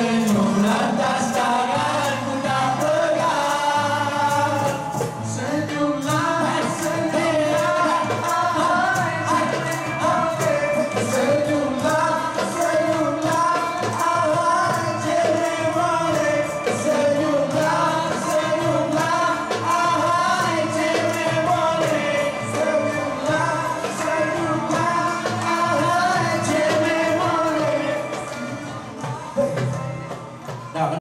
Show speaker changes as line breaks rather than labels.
friends.